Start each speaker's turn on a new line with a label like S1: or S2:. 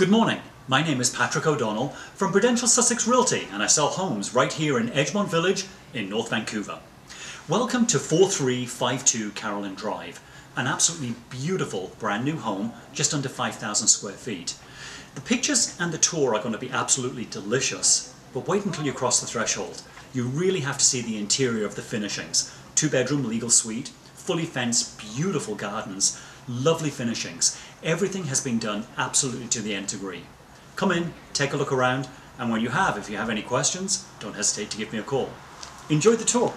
S1: Good morning. My name is Patrick O'Donnell from Prudential Sussex Realty and I sell homes right here in Edgemont Village in North Vancouver. Welcome to 4352 Carolyn Drive, an absolutely beautiful brand new home just under 5,000 square feet. The pictures and the tour are going to be absolutely delicious, but wait until you cross the threshold. You really have to see the interior of the finishings. Two bedroom legal suite, fully fenced, beautiful gardens, lovely finishings. Everything has been done absolutely to the nth degree. Come in, take a look around, and when you have, if you have any questions, don't hesitate to give me a call. Enjoy the tour.